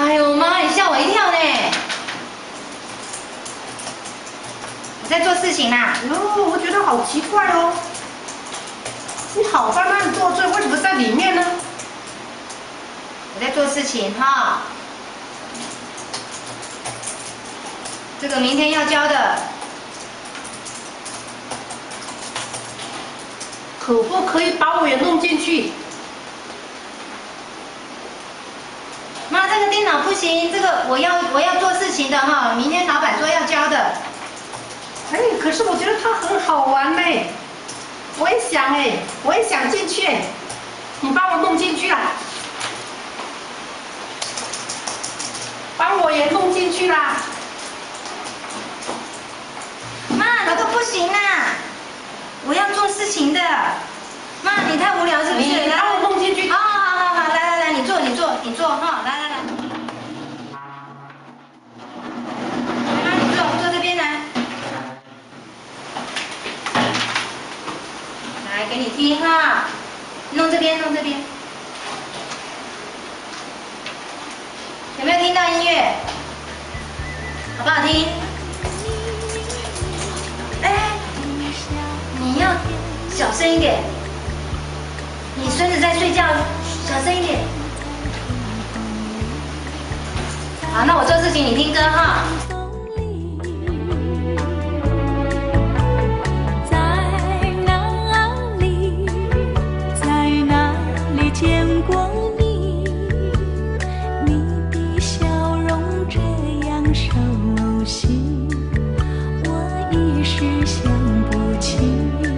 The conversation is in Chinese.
哎呦妈，你吓我一跳呢。我在做事情呐，哟，我觉得好奇怪哦。你好棒啊，你做这为什么在里面呢？我在做事情哈。这个明天要交的。可不可以把我也弄进去？这个电脑不行，这个我要我要做事情的哈，明天老板说要交的。哎，可是我觉得它很好玩呢，我也想哎，我也想进去，你帮我弄进去啦，帮我也弄进去啦。妈，那个不行啊，我要做事情的。妈，你太无聊是不是？你帮我弄进去。好好好好，来来来，你坐你坐你坐哈，来来来。妈，你坐坐这边来。来给你听哈，弄这边弄这边。有没有听到音乐？好不好听？哎，你要小声一点。你孙子在睡觉，小声一点。好，那我做事情，你听歌哈。是想不起。